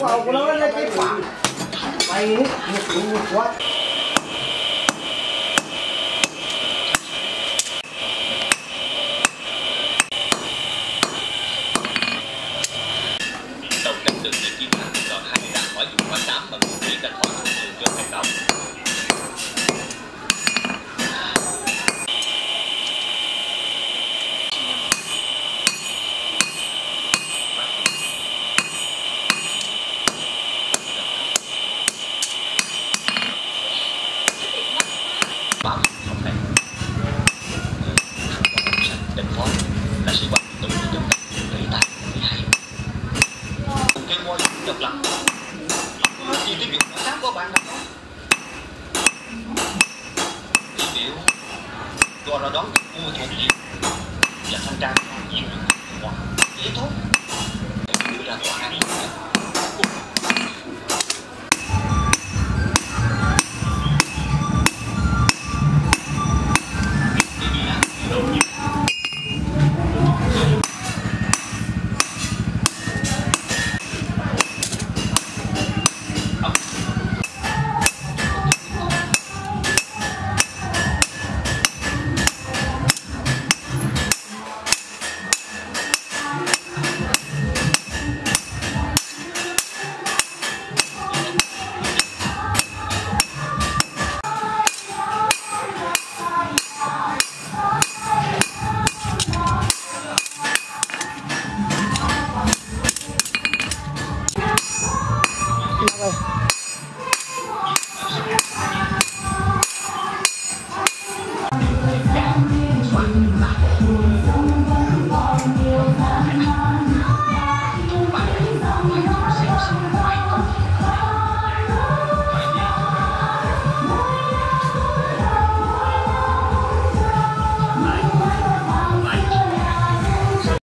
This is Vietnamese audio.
Wow, của nó là cái quả. Bay hết, một quá. Báo không này định khó là sự bằng tự của chúng ta tự tại lấy hay cái ngôi độc lập vì cái việc khác của bạn là cái biểu cho ra đón mua thuận diện dạ, và thanh tra diện hoa dễ tốt. Đưa ra tòa án